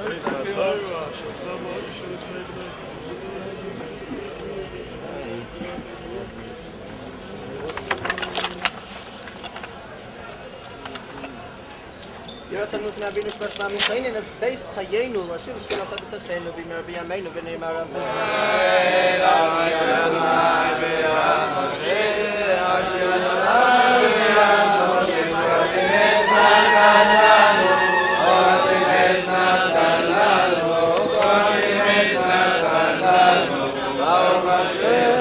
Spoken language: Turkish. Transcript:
Yaratan nut na binish mas namin kain in space hayenu la shiv shkela sa bisa tenu bi mer Hashem.